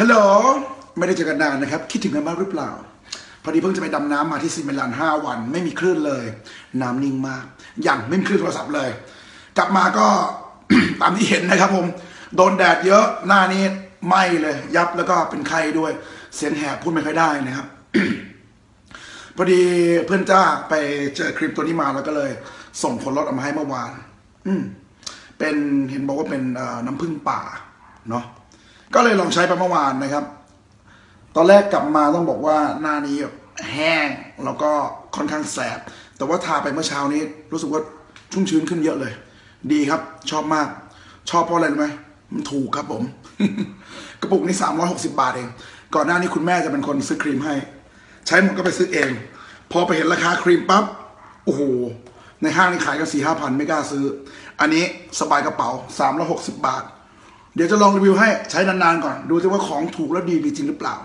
ฮัลโหลไม่ได้เจอกันนานนะครับ คิดถึงกันบ้างหรือเปล่า พอดีเพิ่งจะไปดำน้ำมาที่ซิมิลันห้าวัน ไม่มีคลื่นเลย น้ำนิ่งมาก อย่างไม่มีคลื่นโทรศัพท์เลย กลับมาก็ ตามที่เห็นนะครับผม โดนแดดเยอะหน้านี้ไหม้เลย ยับแล้วก็เป็นไข้ด้วย เสียงแหบพูดไม่ค่อยได้นะครับ พอดีเพื่อนจ้าไปเจอคลิปตัวนี้มาแล้วก็เลย ส่งผลลดออกมาให้เมื่อวาน อืมเป็นเห็นบอกว่าเป็นน้ำผึ้งป่า เนาะ ก็เลยลองใช้ไปเมื่อวานนะครับ ตอนแรกกลับมาต้องบอกว่าหน้านี้แห้งแล้วก็ค่อนข้างแสบ แต่ว่าทาไปเมื่อเช้านี้ รู้สึกว่าชุ่มชื้นขึ้นเยอะเลย ดีครับ ชอบมาก ชอบเพราะอะไรรู้ไหมมันถูกครับผม กระปุกนี้360 บาทเอง ก่อนหน้านี้คุณแม่จะเป็นคนซื้อครีมให้ ใช้หมดก็ไปซื้อเอง พอไปเห็นราคาครีมปั๊บโอ้โหในห้างนี่ขายกันสี่ห้าพันไม่กล้าซื้อ อันนี้สบายกระเป๋า 360 บาท เดี๋ยวจะลองรีวิวให้ใช้นานๆก่อน ดูซิว่าของถูกแล้วดีมีจริงหรือเปล่า